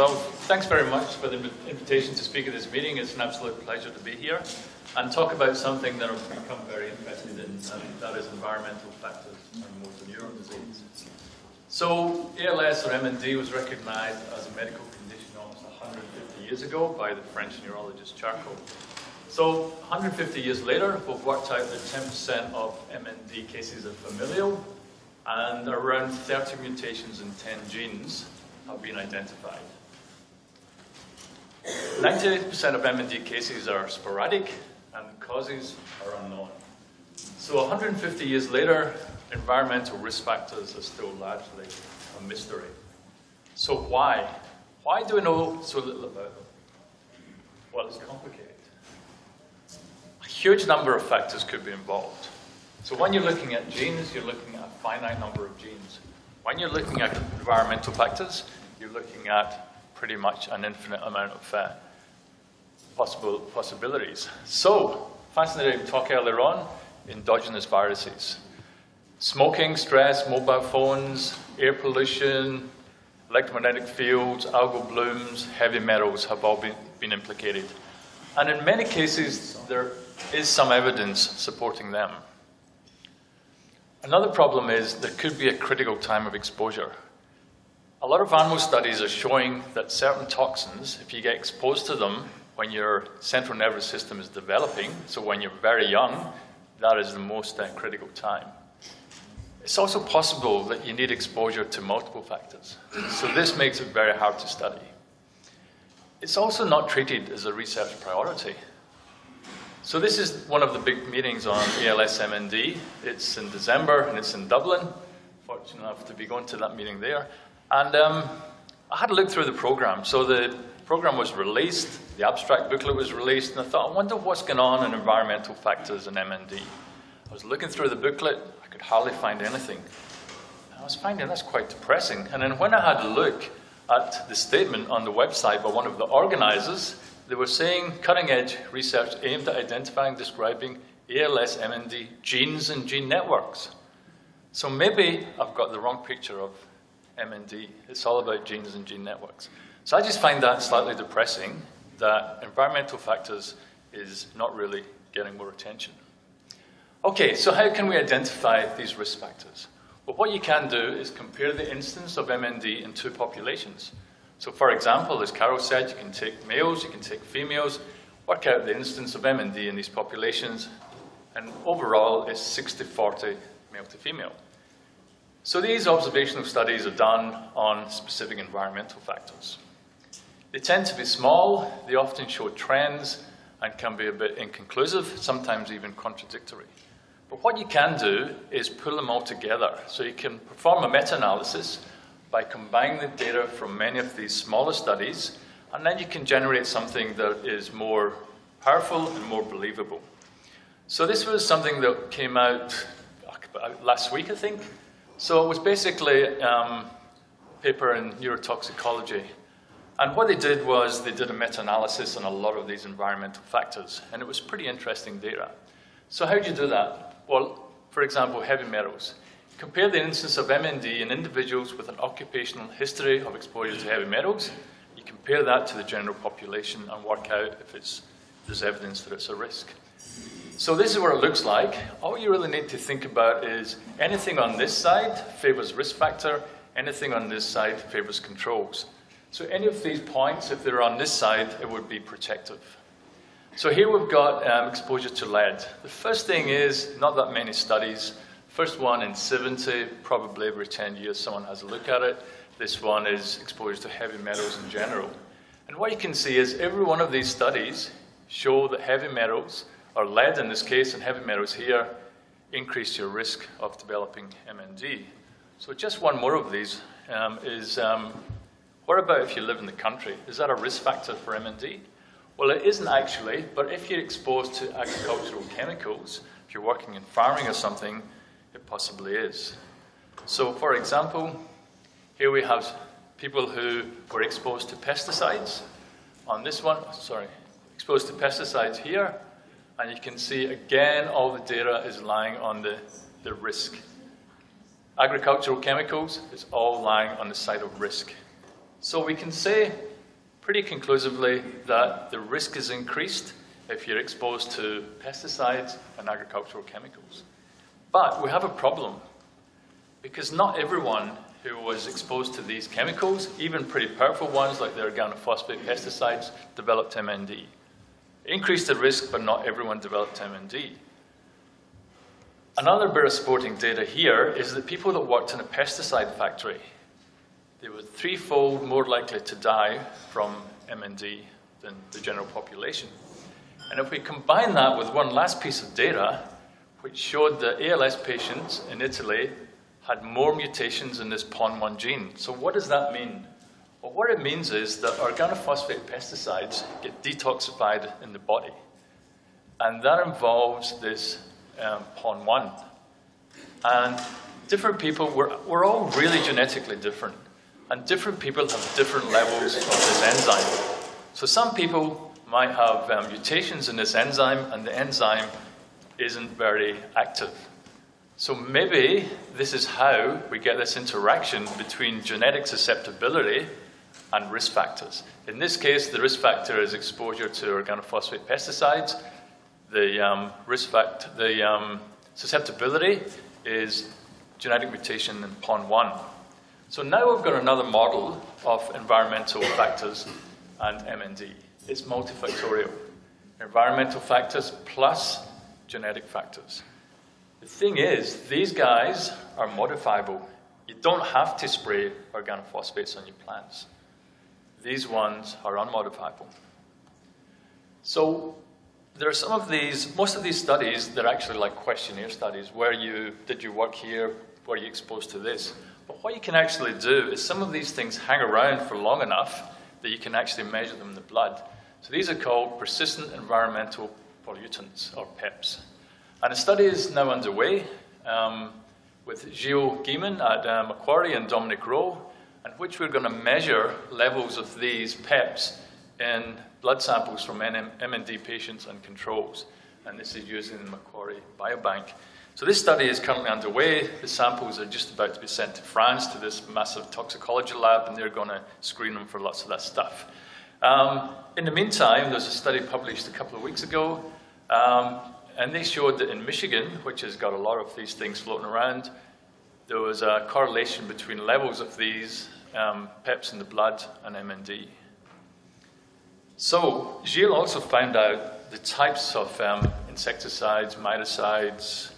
Well, thanks very much for the invitation to speak at this meeting. It's an absolute pleasure to be here and talk about something that I've become very interested in, and that is environmental factors and motor neuron disease. So, ALS or MND was recognized as a medical condition almost 150 years ago by the French neurologist Charcot. So, 150 years later, we've worked out that 10% of MND cases are familial, and around 30 mutations in 10 genes have been identified. 90% of MND cases are sporadic, and the causes are unknown. So 150 years later, environmental risk factors are still largely a mystery. So why? Why do we know so little about them? Well, it's complicated. A huge number of factors could be involved. So when you're looking at genes, you're looking at a finite number of genes. When you're looking at environmental factors, you're looking at pretty much an infinite amount of uh, possible possibilities. So, fascinating talk earlier on, endogenous viruses. Smoking, stress, mobile phones, air pollution, electromagnetic fields, algal blooms, heavy metals have all been, been implicated. And in many cases, there is some evidence supporting them. Another problem is there could be a critical time of exposure. A lot of animal studies are showing that certain toxins, if you get exposed to them when your central nervous system is developing, so when you're very young, that is the most uh, critical time. It's also possible that you need exposure to multiple factors. So this makes it very hard to study. It's also not treated as a research priority. So this is one of the big meetings on ALS MND. It's in December and it's in Dublin. Fortunate enough to be going to that meeting there. And um, I had a look through the program. So the program was released, the abstract booklet was released, and I thought, I wonder what's going on in environmental factors in MND. I was looking through the booklet, I could hardly find anything. I was finding that's quite depressing. And then when I had a look at the statement on the website by one of the organizers, they were saying cutting edge research aimed at identifying, describing ALS, MND genes and gene networks. So maybe I've got the wrong picture of MND. It's all about genes and gene networks. So I just find that slightly depressing that environmental factors is not really getting more attention. Okay, so how can we identify these risk factors? Well, what you can do is compare the incidence of MND in two populations. So, for example, as Carol said, you can take males, you can take females, work out the incidence of MND in these populations, and overall it's 60 40 male to female. So these observational studies are done on specific environmental factors. They tend to be small, they often show trends, and can be a bit inconclusive, sometimes even contradictory. But what you can do is pull them all together. So you can perform a meta-analysis by combining the data from many of these smaller studies, and then you can generate something that is more powerful and more believable. So this was something that came out uh, last week, I think, so it was basically um, a paper in neurotoxicology. And what they did was they did a meta-analysis on a lot of these environmental factors, and it was pretty interesting data. So how do you do that? Well, for example, heavy metals. Compare the incidence of MND in individuals with an occupational history of exposure to heavy metals. You compare that to the general population and work out if it's, there's evidence that it's a risk. So this is what it looks like. All you really need to think about is anything on this side favors risk factor, anything on this side favors controls. So any of these points, if they're on this side, it would be protective. So here we've got um, exposure to lead. The first thing is not that many studies. First one in 70, probably every 10 years someone has a look at it. This one is exposure to heavy metals in general. And what you can see is every one of these studies show that heavy metals or lead in this case, and heavy metals here, increase your risk of developing MND. So just one more of these um, is, um, what about if you live in the country? Is that a risk factor for MND? Well, it isn't actually, but if you're exposed to agricultural chemicals, if you're working in farming or something, it possibly is. So, for example, here we have people who were exposed to pesticides. On this one, sorry, exposed to pesticides here, and you can see again all the data is lying on the, the risk. Agricultural chemicals is all lying on the side of risk. So we can say pretty conclusively that the risk is increased if you're exposed to pesticides and agricultural chemicals. But we have a problem because not everyone who was exposed to these chemicals, even pretty powerful ones like the organophosphate pesticides, developed MND. Increased the risk, but not everyone developed MND. Another bit of supporting data here is that people that worked in a pesticide factory, they were threefold more likely to die from MND than the general population. And if we combine that with one last piece of data, which showed that ALS patients in Italy had more mutations in this PON1 gene. So what does that mean? Well, what it means is that organophosphate pesticides get detoxified in the body. And that involves this um, PON1. And different people, we're, we're all really genetically different. And different people have different levels of this enzyme. So some people might have um, mutations in this enzyme, and the enzyme isn't very active. So maybe this is how we get this interaction between genetic susceptibility and risk factors. In this case, the risk factor is exposure to organophosphate pesticides. The um, risk factor, the um, susceptibility is genetic mutation in PON1. So now we've got another model of environmental factors and MND. It's multifactorial. Environmental factors plus genetic factors. The thing is, these guys are modifiable. You don't have to spray organophosphates on your plants. These ones are unmodifiable. So there are some of these, most of these studies, they're actually like questionnaire studies. Where you, did you work here? Were you exposed to this? But what you can actually do is some of these things hang around for long enough that you can actually measure them in the blood. So these are called persistent environmental pollutants, or PEPs. And a study is now underway um, with Gilles Guillemin at uh, Macquarie and Dominic Rowe, in which we're going to measure levels of these PEPs in blood samples from MND patients and controls. And this is using the Macquarie Biobank. So this study is currently underway. The samples are just about to be sent to France to this massive toxicology lab, and they're going to screen them for lots of that stuff. Um, in the meantime, there's a study published a couple of weeks ago um, and they showed that in Michigan, which has got a lot of these things floating around, there was a correlation between levels of these um, PEPs in the blood and MND. So Gilles also found out the types of um, insecticides, miticides,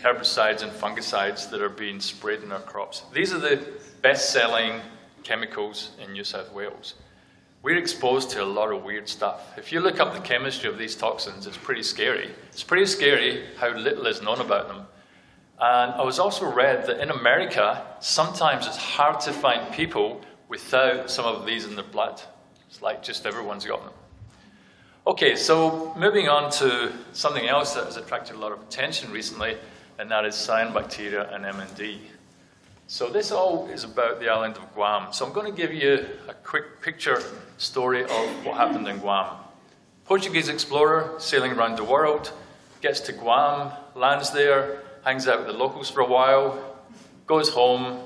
herbicides, and fungicides that are being sprayed in our crops. These are the best-selling chemicals in New South Wales we're exposed to a lot of weird stuff. If you look up the chemistry of these toxins, it's pretty scary. It's pretty scary how little is known about them. And I was also read that in America, sometimes it's hard to find people without some of these in their blood. It's like just everyone's got them. Okay, so moving on to something else that has attracted a lot of attention recently, and that is cyanobacteria and MND. So this all is about the island of Guam. So I'm going to give you a quick picture story of what happened in Guam. Portuguese explorer sailing around the world, gets to Guam, lands there, hangs out with the locals for a while, goes home.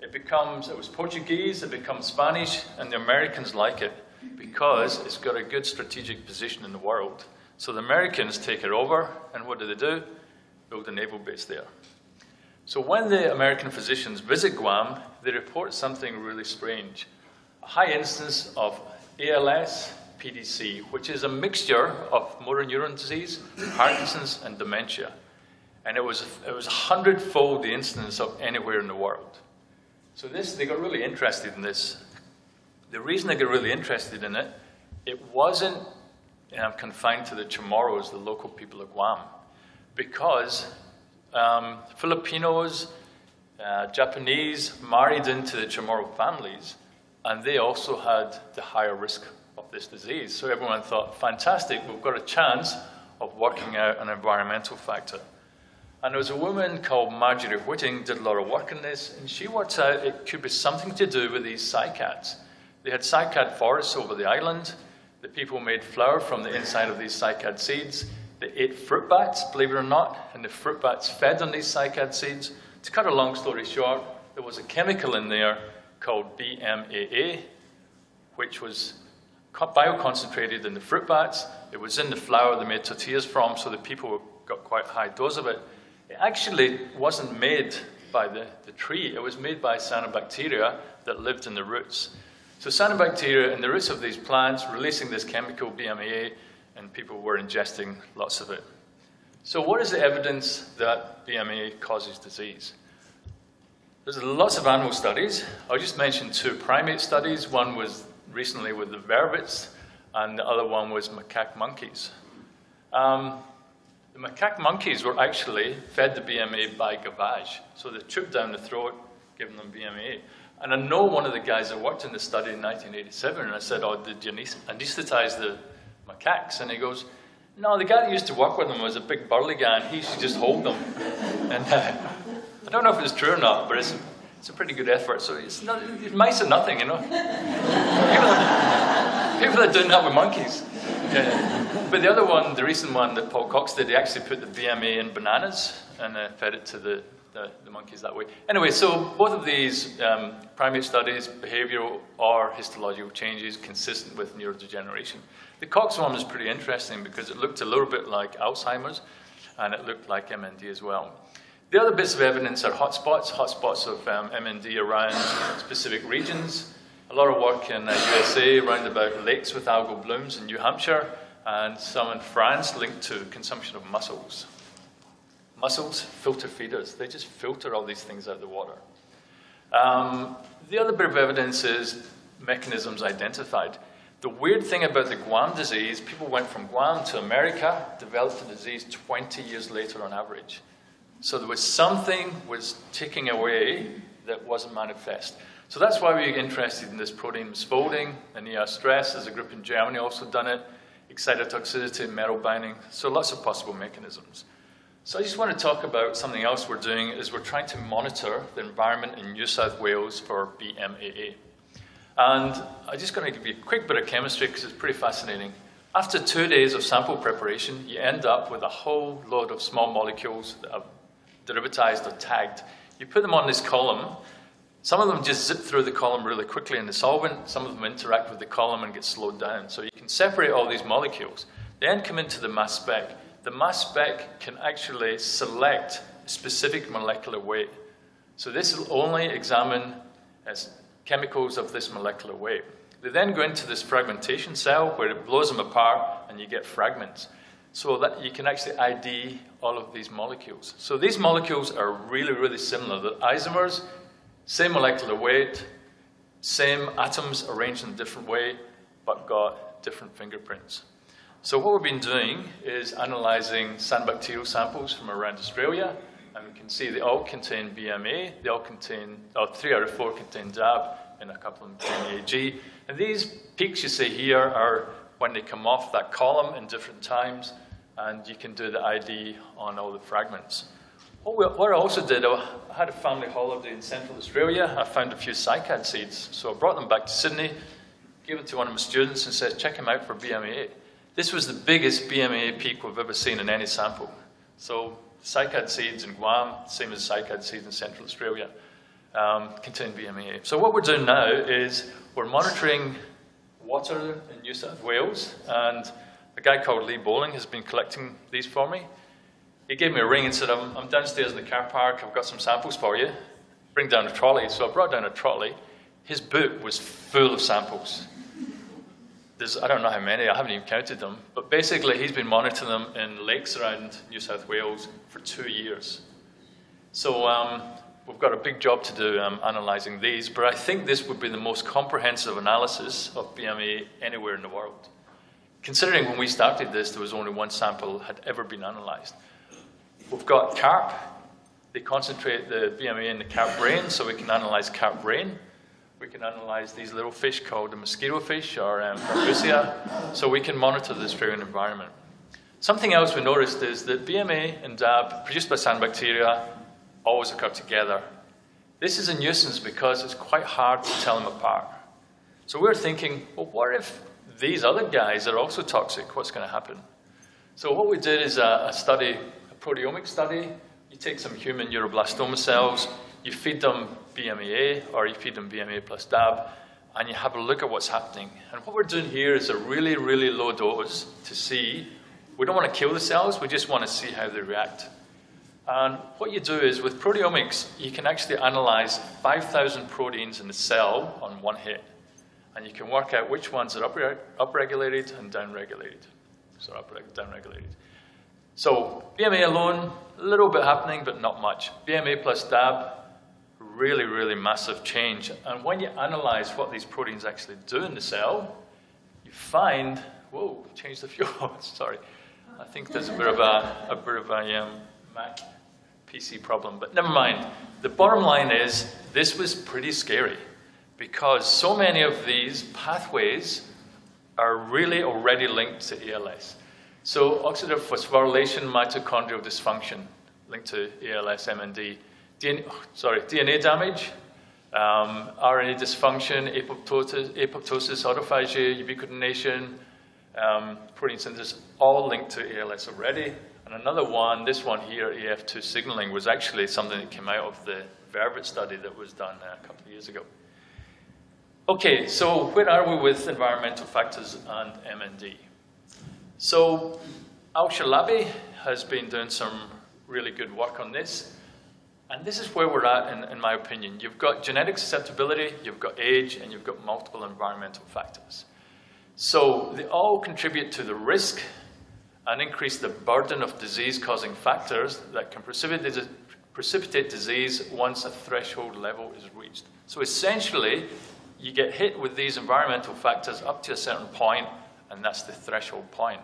It becomes, it was Portuguese, it becomes Spanish, and the Americans like it because it's got a good strategic position in the world. So the Americans take it over, and what do they do? Build a naval base there. So when the American physicians visit Guam, they report something really strange. A high instance of ALS, PDC, which is a mixture of motor neuron disease, Parkinson's, and dementia. And it was, it was a hundredfold the incidence of anywhere in the world. So this, they got really interested in this. The reason they got really interested in it, it wasn't um, confined to the Chamorros, the local people of Guam, because um, Filipinos, uh, Japanese married into the Chamorro families, and they also had the higher risk of this disease. So everyone thought, fantastic, we've got a chance of working out an environmental factor. And there was a woman called Marjorie Whiting did a lot of work on this, and she worked out it could be something to do with these cycads. They had cycad forests over the island. The people made flour from the inside of these cycad seeds. They ate fruit bats, believe it or not, and the fruit bats fed on these cycad seeds. To cut a long story short, there was a chemical in there called BMAA, which was bioconcentrated in the fruit bats. It was in the flour they made tortillas from, so the people got quite a high dose of it. Actually wasn't made by the, the tree. It was made by cyanobacteria that lived in the roots. So cyanobacteria in the roots of these plants releasing this chemical BMAA, and people were ingesting lots of it. So what is the evidence that BMAA causes disease? There's lots of animal studies. I'll just mention two primate studies. One was recently with the vervets, and the other one was macaque monkeys. Um, the macaque monkeys were actually fed the BMA by gavage. So they chewed down the throat, giving them BMA. And I know one of the guys that worked in the study in 1987, and I said, oh, did you anesthetize the macaques? And he goes, no, the guy that used to work with them was a big burly guy, and he used to just hold them. And uh, I don't know if it's true or not, but it's, it's a pretty good effort. So it's not, mice are nothing, you know. people, are, people are doing that with monkeys. Yeah. But the other one, the recent one that Paul Cox did, he actually put the BMA in bananas and uh, fed it to the, the, the, monkeys that way. Anyway, so both of these um, primate studies, behavioral or histological changes consistent with neurodegeneration. The Cox one was pretty interesting because it looked a little bit like Alzheimer's and it looked like MND as well. The other bits of evidence are hotspots, hotspots of um, MND around specific regions a lot of work in the USA around about lakes with algal blooms in New Hampshire, and some in France linked to consumption of mussels. Mussels, filter feeders, they just filter all these things out of the water. Um, the other bit of evidence is mechanisms identified. The weird thing about the Guam disease, people went from Guam to America, developed the disease 20 years later on average. So there was something was ticking away that wasn't manifest. So that's why we're interested in this protein misfolding and ER stress. There's a group in Germany also done it, excitotoxicity, metal binding. So lots of possible mechanisms. So I just want to talk about something else we're doing is we're trying to monitor the environment in New South Wales for BMAA. And I'm just going to give you a quick bit of chemistry because it's pretty fascinating. After two days of sample preparation, you end up with a whole load of small molecules that are derivatized or tagged. You put them on this column, some of them just zip through the column really quickly in the solvent. Some of them interact with the column and get slowed down. So you can separate all these molecules. Then come into the mass spec. The mass spec can actually select specific molecular weight. So this will only examine as chemicals of this molecular weight. They then go into this fragmentation cell where it blows them apart and you get fragments. So that you can actually ID all of these molecules. So these molecules are really, really similar. The isomers same molecular weight, same atoms arranged in a different way, but got different fingerprints. So what we've been doing is analyzing cyanobacterial samples from around Australia, and we can see they all contain BMA, they all contain, or three out of four contain DAB, and a couple of contain AEG. And these peaks you see here are when they come off that column in different times, and you can do the ID on all the fragments. What, I also did, I had a family holiday in Central Australia. I found a few cycad seeds. So I brought them back to Sydney, gave them to one of my students and said, check them out for BMAA. This was the biggest BMAA peak we've ever seen in any sample. So cycad seeds in Guam, same as cycad seeds in Central Australia, um, contain BMAA. So what we're doing now is we're monitoring water in New South Wales, and a guy called Lee Bowling has been collecting these for me. He gave me a ring and said, I'm, I'm downstairs in the car park, I've got some samples for you. Bring down a trolley. So I brought down a trolley. His boot was full of samples. There's, I don't know how many, I haven't even counted them, but basically he's been monitoring them in lakes around New South Wales for two years. So um, we've got a big job to do um, analysing these, but I think this would be the most comprehensive analysis of BMAA anywhere in the world. Considering when we started this, there was only one sample had ever been analysed. We've got carp. They concentrate the BMA in the carp brain, so we can analyze carp brain. We can analyze these little fish called the mosquito fish or um, so we can monitor the Australian environment. Something else we noticed is that BMA and DAB produced by cyanobacteria always occur together. This is a nuisance because it's quite hard to tell them apart. So we're thinking, well, what if these other guys are also toxic? What's going to happen? So what we did is a, a study proteomic study, you take some human neuroblastoma cells, you feed them BMAA or you feed them BMA plus DAB, and you have a look at what's happening. And what we're doing here is a really, really low dose to see. We don't want to kill the cells, we just want to see how they react. And what you do is with proteomics, you can actually analyze 5,000 proteins in the cell on one hit. And you can work out which ones are upregulated and downregulated. So upregulated, downregulated. So BMA alone, a little bit happening, but not much. BMA plus DAB, really, really massive change. And when you analyze what these proteins actually do in the cell, you find, whoa, change the fuel, sorry. I think there's a bit of a, a bit of a um, Mac PC problem, but never mind. The bottom line is, this was pretty scary because so many of these pathways are really already linked to ALS. So oxidative phosphorylation mitochondrial dysfunction linked to ALS, MND. DNA, sorry, DNA damage, um, RNA dysfunction, apoptosis, apoptosis autophagy, ubiquitination, um, protein synthesis, all linked to ALS already. And another one, this one here, EIF2 signaling, was actually something that came out of the Vervet study that was done uh, a couple of years ago. Okay, so where are we with environmental factors and MND? So Al Chalabi has been doing some really good work on this. And this is where we're at, in, in my opinion. You've got genetic susceptibility, you've got age, and you've got multiple environmental factors. So they all contribute to the risk and increase the burden of disease-causing factors that can precipitate disease once a threshold level is reached. So essentially, you get hit with these environmental factors up to a certain point, and that's the threshold point.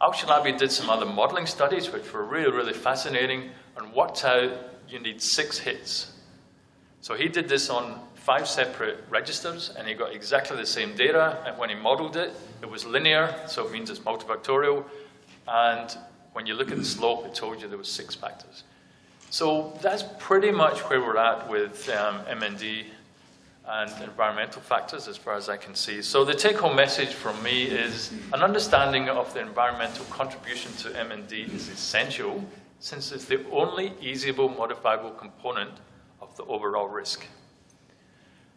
Al Chalabi did some other modeling studies which were really, really fascinating and worked out you need six hits. So he did this on five separate registers and he got exactly the same data. And when he modeled it, it was linear, so it means it's multifactorial. And when you look at the slope, it told you there was six factors. So that's pretty much where we're at with um, MND and environmental factors as far as I can see. So the take-home message from me is an understanding of the environmental contribution to MND is essential since it's the only easyable modifiable component of the overall risk.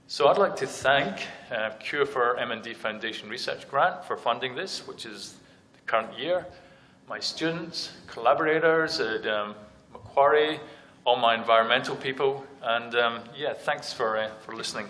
So I'd like to thank uh, Cure for MND Foundation Research Grant for funding this, which is the current year, my students, collaborators at um, Macquarie, all my environmental people, and um, yeah, thanks for, uh, for listening.